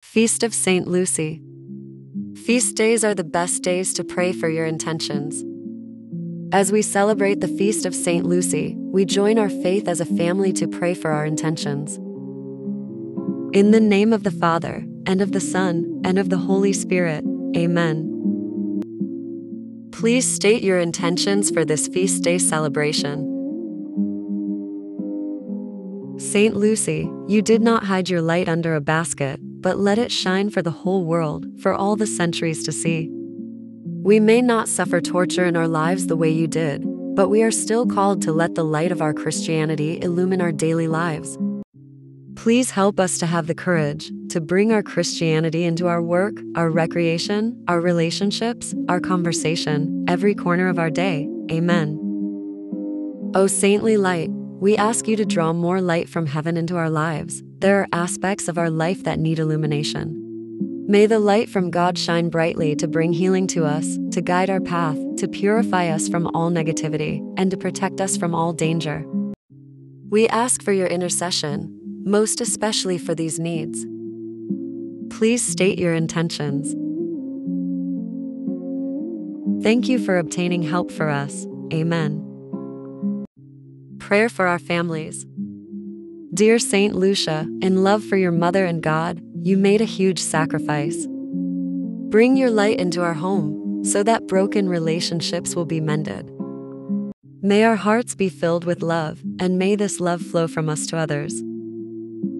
Feast of St. Lucy. Feast days are the best days to pray for your intentions. As we celebrate the Feast of St. Lucy, we join our faith as a family to pray for our intentions. In the name of the Father, and of the Son, and of the Holy Spirit, Amen. Please state your intentions for this feast day celebration. Saint Lucy, you did not hide your light under a basket, but let it shine for the whole world, for all the centuries to see. We may not suffer torture in our lives the way you did, but we are still called to let the light of our Christianity illumine our daily lives. Please help us to have the courage to bring our Christianity into our work, our recreation, our relationships, our conversation, every corner of our day. Amen. O saintly light, we ask you to draw more light from heaven into our lives. There are aspects of our life that need illumination. May the light from God shine brightly to bring healing to us, to guide our path, to purify us from all negativity, and to protect us from all danger. We ask for your intercession, most especially for these needs. Please state your intentions. Thank you for obtaining help for us. Amen. Prayer for our families. Dear Saint Lucia, in love for your mother and God, you made a huge sacrifice. Bring your light into our home so that broken relationships will be mended. May our hearts be filled with love, and may this love flow from us to others.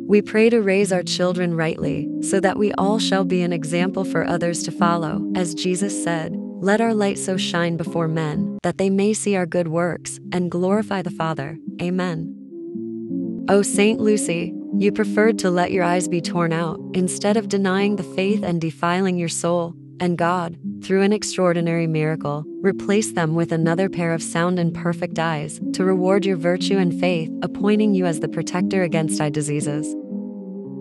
We pray to raise our children rightly, so that we all shall be an example for others to follow. As Jesus said, Let our light so shine before men, that they may see our good works, and glorify the Father. Amen. O Saint Lucy, you preferred to let your eyes be torn out, instead of denying the faith and defiling your soul, and God, through an extraordinary miracle, replaced them with another pair of sound and perfect eyes to reward your virtue and faith, appointing you as the protector against eye diseases.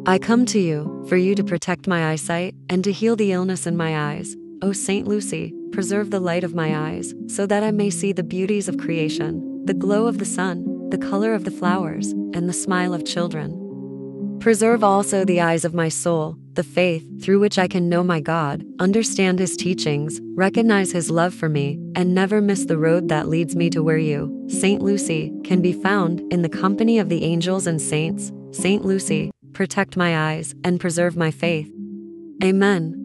I come to you, for you to protect my eyesight and to heal the illness in my eyes. O Saint Lucy, preserve the light of my eyes, so that I may see the beauties of creation, the glow of the sun, the color of the flowers, and the smile of children. Preserve also the eyes of my soul, the faith through which I can know my God, understand his teachings, recognize his love for me, and never miss the road that leads me to where you, Saint Lucy, can be found in the company of the angels and saints. Saint Lucy, protect my eyes and preserve my faith. Amen.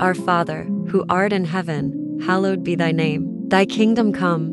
Our Father, who art in heaven, hallowed be thy name. Thy kingdom come,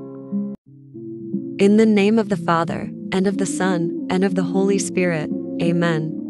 In the name of the Father, and of the Son, and of the Holy Spirit. Amen.